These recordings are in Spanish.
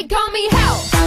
They call me Hell.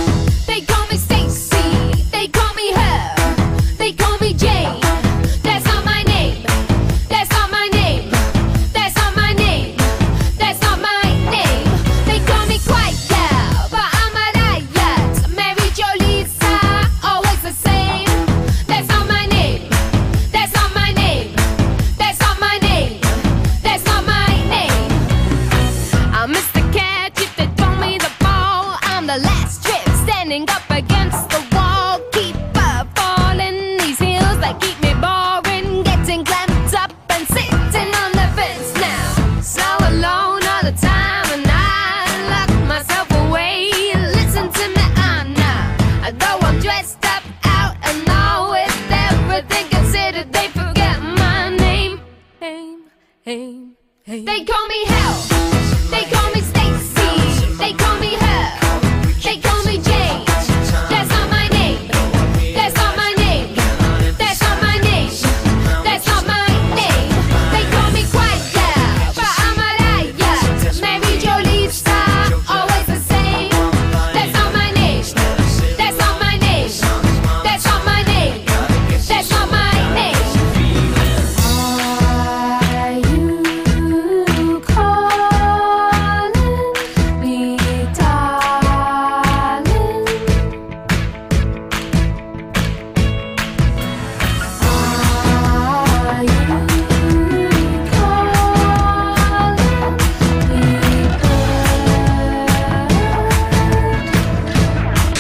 Standing up against the wall. Keep up falling these heels that keep me boring. Getting clamped up and sitting on the fence now. So alone all the time and I lock myself away. Listen to me, I'm not. Though I'm dressed up out and all with everything considered, they forget my name. Name, name, name. They call me Hell.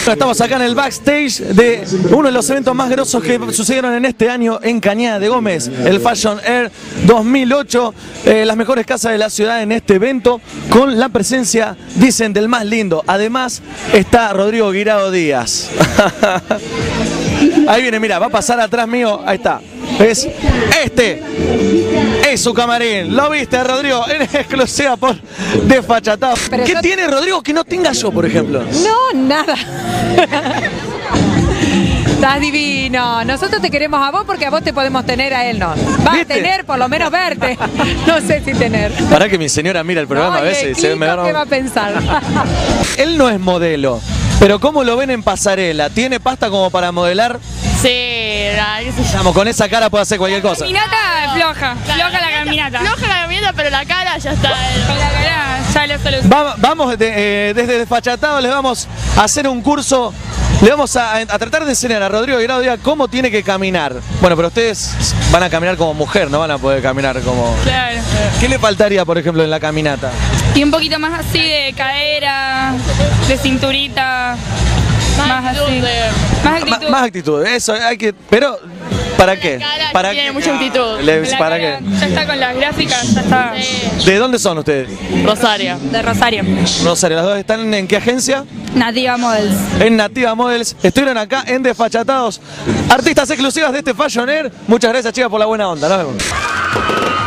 Estamos acá en el backstage de uno de los eventos más grosos que sucedieron en este año en Cañada de Gómez, el Fashion Air 2008, eh, las mejores casas de la ciudad en este evento, con la presencia, dicen, del más lindo. Además está Rodrigo Guirado Díaz. Ahí viene, mira, va a pasar atrás mío, ahí está. Es este, es su camarín. ¿Lo viste, Rodrigo? En exclusiva por Desfachatado. Pero ¿Qué yo- tiene Rodrigo que no tenga yo, por ejemplo? No, nada. Estás divino. Nosotros te queremos a vos porque a vos te podemos tener, a él no. Va a tener, por lo menos verte. No sé si tener. Para que mi señora mira el programa No, a veces y se me clito, ¿Qué va a pensar? Él no es modelo, pero ¿cómo lo ven en pasarela? ¿Tiene pasta como para modelar? Sí, la. Vamos, con esa cara puede hacer cualquier cosa. Caminata floja, floja la caminata. Floja la caminata, pero la cara ya está. Con la cara ya lo solucioné. Va- vamos de- eh, desde Desfachatado, les vamos a hacer un curso. Le vamos a, a tratar de enseñar a Rodrigo Guirado Díaz cómo tiene que caminar. Bueno, pero ustedes van a caminar como mujer, no van a poder caminar como. Claro. ¿Qué le faltaría, por ejemplo, en la caminata? Y un poquito más así de cadera, de cinturita. Más, actitud así. de- Más actitud. más actitud, eso hay que. Pero, ¿para qué? cara ¿Para tiene qué? mucha actitud. ¿Para cara qué? Ya está con las gráficas, ya está. ¿De dónde son ustedes? Rosario. De Rosario. Rosario, ¿las dos están en qué agencia? Nativa Models. en Nativa Models. Estuvieron acá en Desfachatados. Artistas exclusivas de este Fashion Air. Muchas gracias, chicas, por la buena onda. Nos vemos.